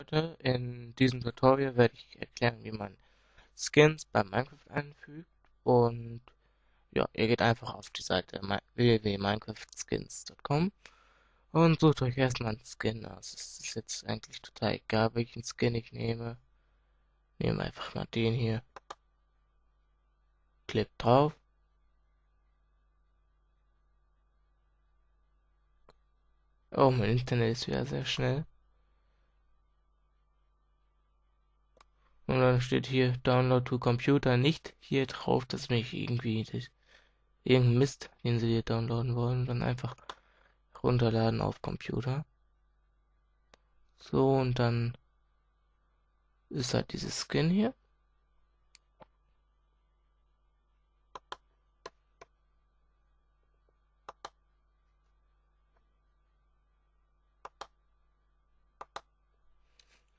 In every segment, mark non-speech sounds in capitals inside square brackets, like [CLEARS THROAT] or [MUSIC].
Leute, in diesem Tutorial werde ich erklären, wie man Skins bei Minecraft einfügt und ja, ihr geht einfach auf die Seite www.minecraftskins.com und sucht euch erstmal einen Skin aus. Es ist jetzt eigentlich total egal, welchen Skin ich nehme. Nehme einfach mal den hier. Klickt drauf. Oh, mein Internet ist wieder sehr schnell. Und dann steht hier Download to Computer nicht hier drauf, dass mich irgendwie das, irgendein Mist, den sie hier downloaden wollen, dann einfach runterladen auf Computer. So, und dann ist halt dieses Skin hier.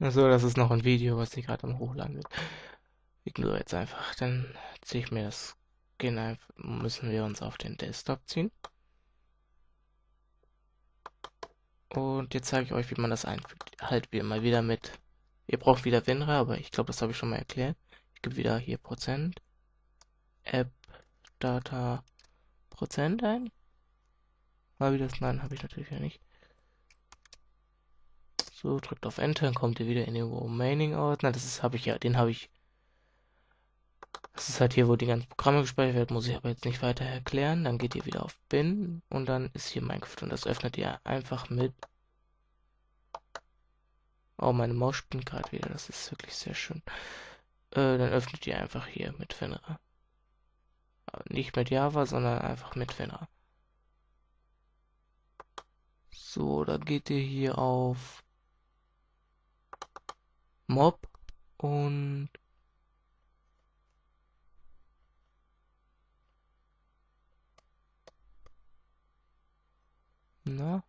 So, das ist noch ein Video, was ich gerade am Hochladen will. Ignoriere jetzt einfach. Dann ziehe ich mir das Skin einfach, müssen wir uns auf den Desktop ziehen. Und jetzt zeige ich euch, wie man das einfügt. Halt wie immer wieder mit. Ihr braucht wieder WinRAR, aber ich glaube, das habe ich schon mal erklärt. Ich gebe wieder hier Prozent. App Data Prozent ein. Mal wieder das Nein habe ich natürlich ja nicht. So, drückt auf Enter, dann kommt ihr wieder in den Remaining-Ordner. Das ist, habe ich ja, den habe ich. Das ist halt hier, wo die ganzen Programme gespeichert werden, muss ich aber jetzt nicht weiter erklären. Dann geht ihr wieder auf Bin und dann ist hier Minecraft und das öffnet ihr einfach mit. Oh, meine Maus spinnt gerade wieder, das ist wirklich sehr schön. Äh, dann öffnet ihr einfach hier mit Finra. Nicht mit Java, sondern einfach mit Finra. So, dann geht ihr hier auf Mob und na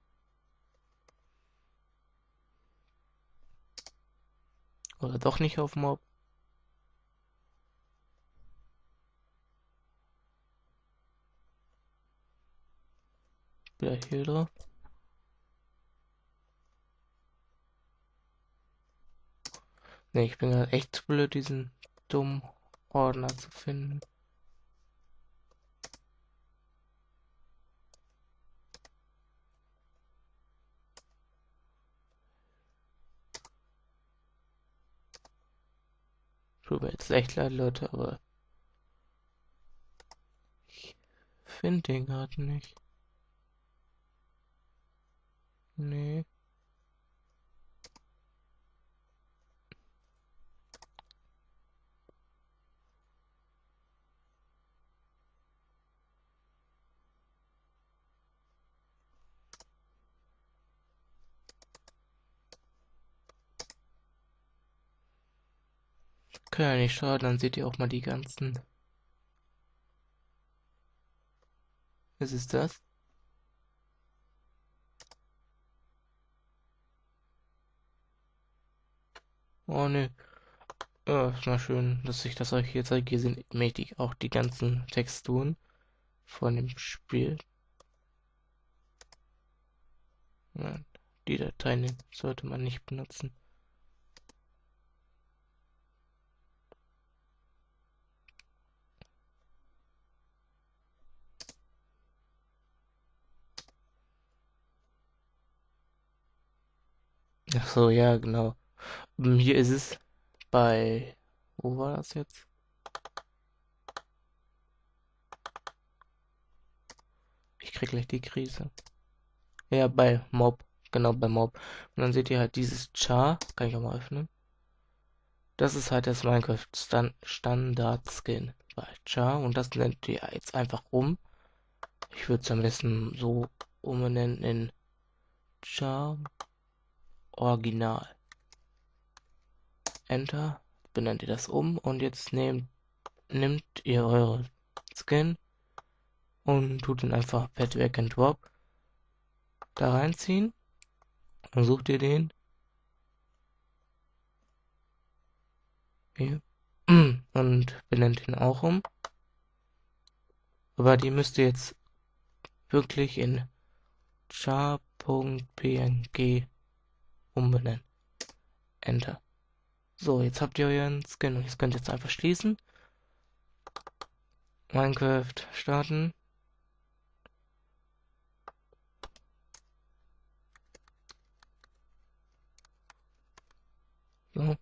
oder doch nicht auf Mob Vielleicht hier drauf. Ne, ich bin gerade echt zu blöd, diesen dummen Ordner zu finden. Tut mir jetzt echt leid, Leute, aber ich finde den gerade nicht. Nee. Kann ja nicht schaden, dann seht ihr auch mal die ganzen. Was ist das? Oh ne. Ja, ist mal schön, dass ich das euch hier zeige. Hier sind mächtig auch die ganzen Texturen von dem Spiel. Die Dateien sollte man nicht benutzen. Ach so, ja, genau. Hier ist es bei, wo war das jetzt? Ich krieg gleich die Krise. Ja, bei Mob, genau bei Mob. Und dann seht ihr halt dieses Char, kann ich auch mal öffnen. Das ist halt das Minecraft Stand Standard Skin bei Char und das nennt ihr jetzt einfach um. Ich würde es am besten so umbenennen in Char Original. Enter, benennt ihr das um und jetzt nehmt, nimmt ihr eure Skin und tut ihn einfach per Drag and Drop da reinziehen. Dann sucht ihr den. Hier. [CLEARS THROAT] Und benennt ihn auch um. Aber die müsst ihr jetzt wirklich in char.png umbenennen. Enter. So, jetzt habt ihr euren Skin und jetzt könnt ihr jetzt einfach schließen. Minecraft starten. So.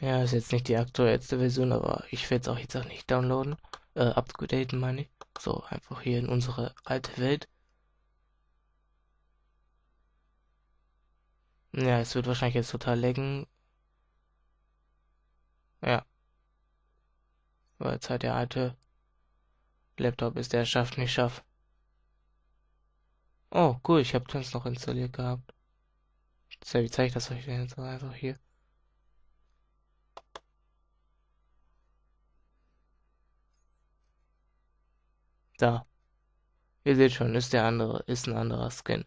Ja, ist jetzt nicht die aktuellste Version, aber ich werde es auch jetzt auch nicht downloaden. Äh, upgraden meine ich. So, einfach hier in unsere alte Welt. Ja, es wird wahrscheinlich jetzt total laggen. Ja. Weil es halt der alte Laptop ist, der schafft, nicht schafft. Oh, cool, ich habe das noch installiert gehabt. So, wie zeige ich das euch denn jetzt einfach hier? Da. Ihr seht schon, ist der andere, ist ein anderer Skin.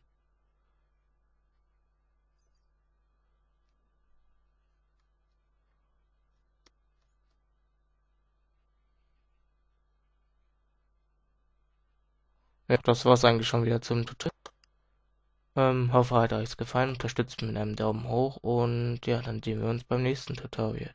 Ja, das war's eigentlich schon wieder zum Tutorial. Ähm, hoffe, hat euch gefallen. Unterstützt mit einem Daumen hoch und ja, dann sehen wir uns beim nächsten Tutorial.